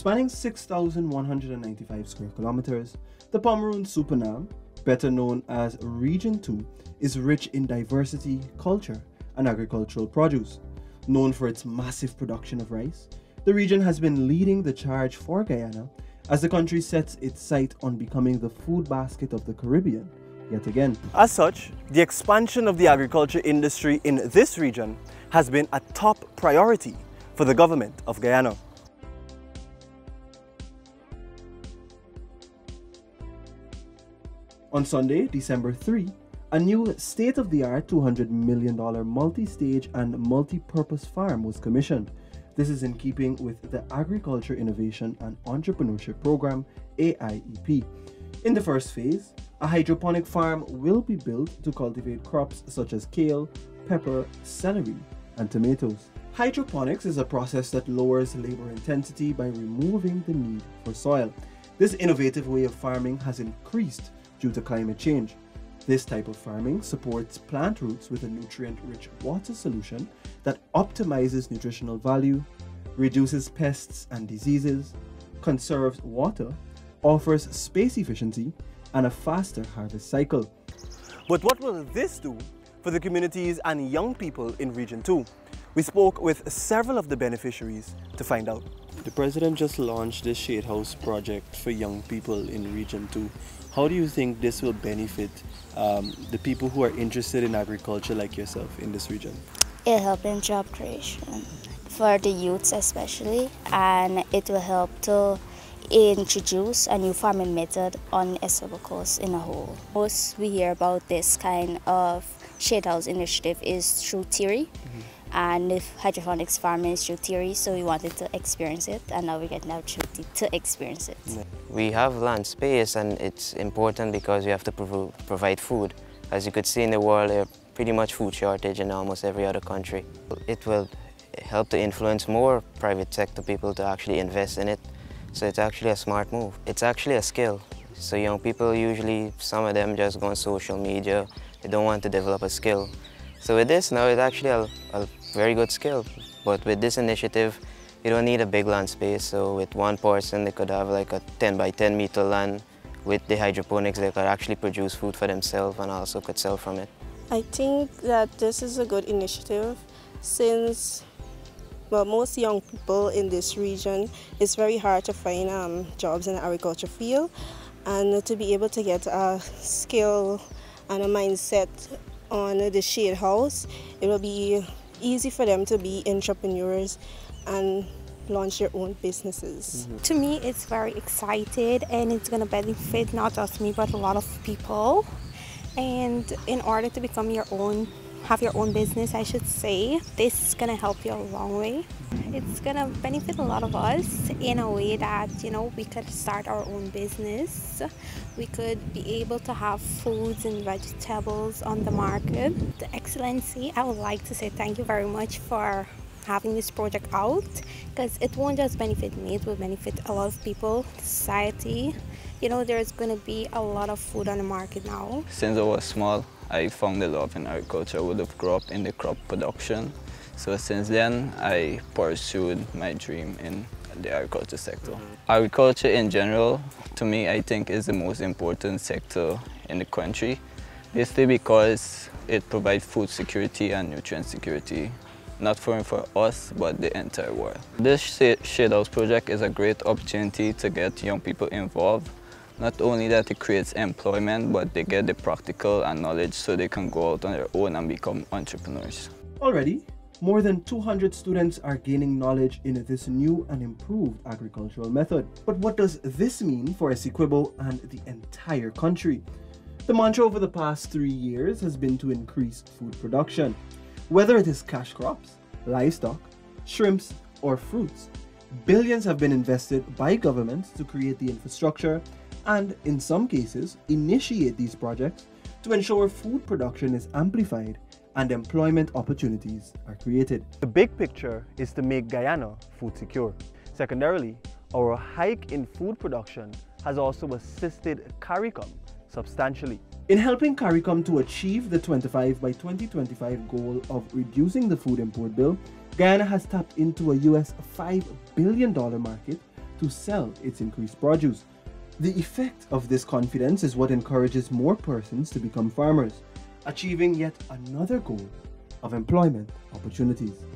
Spanning 6,195 square kilometers, the Pomeroon Supenaam, better known as Region 2, is rich in diversity, culture, and agricultural produce. Known for its massive production of rice, the region has been leading the charge for Guyana as the country sets its sight on becoming the food basket of the Caribbean yet again. As such, the expansion of the agriculture industry in this region has been a top priority for the government of Guyana. On Sunday, December 3, a new state-of-the-art $200 million multi-stage and multi-purpose farm was commissioned. This is in keeping with the Agriculture Innovation and Entrepreneurship Program, AIEP. In the first phase, a hydroponic farm will be built to cultivate crops such as kale, pepper, celery, and tomatoes. Hydroponics is a process that lowers labor intensity by removing the need for soil. This innovative way of farming has increased due to climate change. This type of farming supports plant roots with a nutrient-rich water solution that optimizes nutritional value, reduces pests and diseases, conserves water, offers space efficiency, and a faster harvest cycle. But what will this do for the communities and young people in Region 2? We spoke with several of the beneficiaries to find out. The President just launched this Shade House project for young people in Region 2. How do you think this will benefit um, the people who are interested in agriculture like yourself in this region? It'll help in job creation for the youths especially and it will help to introduce a new farming method on Essequibo Coast in a whole. Most we hear about this kind of shade house initiative is through theory. Mm -hmm. And if hydroponics farming is through theory, so we wanted to experience it, and now we get an opportunity to experience it. We have land space, and it's important because we have to prov provide food. As you could see in the world, there's pretty much food shortage in almost every other country. It will help to influence more private sector people to actually invest in it so it's actually a smart move. It's actually a skill. So young people usually, some of them just go on social media. They don't want to develop a skill. So with this now, it's actually a, a very good skill. But with this initiative, you don't need a big land space. So with one person, they could have like a 10 by 10 meter land. With the hydroponics, they could actually produce food for themselves and also could sell from it. I think that this is a good initiative since well, most young people in this region, it's very hard to find um, jobs in the agriculture field and to be able to get a skill and a mindset on the shade house, it will be easy for them to be entrepreneurs and launch their own businesses. Mm -hmm. To me, it's very excited and it's going to benefit not just me but a lot of people. And in order to become your own have your own business, I should say, this is gonna help you a long way. It's gonna benefit a lot of us in a way that you know we could start our own business. We could be able to have foods and vegetables on the market. The Excellency, I would like to say thank you very much for having this project out because it won't just benefit me, it will benefit a lot of people, society. You know, there's going to be a lot of food on the market now. Since I was small, I found the love in agriculture. I would have grew up in the crop production. So since then, I pursued my dream in the agriculture sector. Mm-hmm. Agriculture in general, to me, I think is the most important sector in the country. Basically because it provides food security and nutrient security, not for, for us, but the entire world. This Shade House project is a great opportunity to get young people involved not only that it creates employment, but they get the practical and knowledge so they can go out on their own and become entrepreneurs. Already, more than 200 students are gaining knowledge in this new and improved agricultural method. But what does this mean for Essequibo and the entire country? The mantra over the past three years has been to increase food production. Whether it is cash crops, livestock, shrimps, or fruits, billions have been invested by governments to create the infrastructure and, in some cases, initiate these projects to ensure food production is amplified and employment opportunities are created. The big picture is to make Guyana food secure. Secondarily, our hike in food production has also assisted CARICOM substantially. In helping CARICOM to achieve the 25 by 2025 goal of reducing the food import bill, Guyana has tapped into a US $5 billion market to sell its increased produce. The effect of this confidence is what encourages more persons to become farmers, achieving yet another goal of employment opportunities.